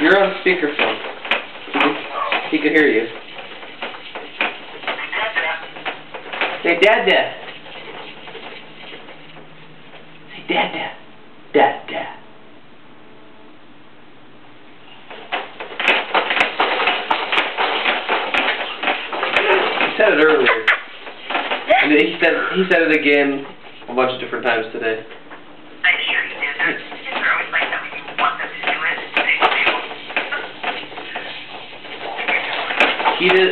You're on speakerphone. He can hear you. Say Dada. Say Dada. Dada. He said it earlier. And he said he said it again a bunch of different times today. He did